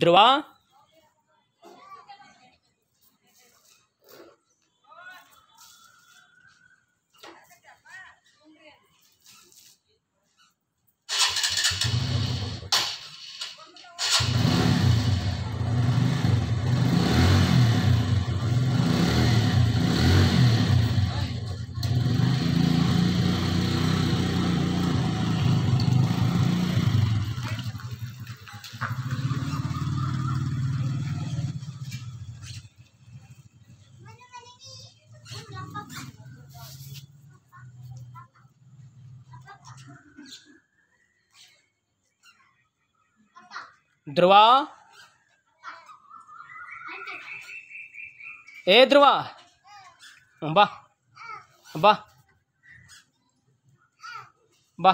ध्रुवा ಧ್ರುವ ಏ ಧ್ರುವ ಹ್ಮ್, ಬಾ ಬಾ ಬಾ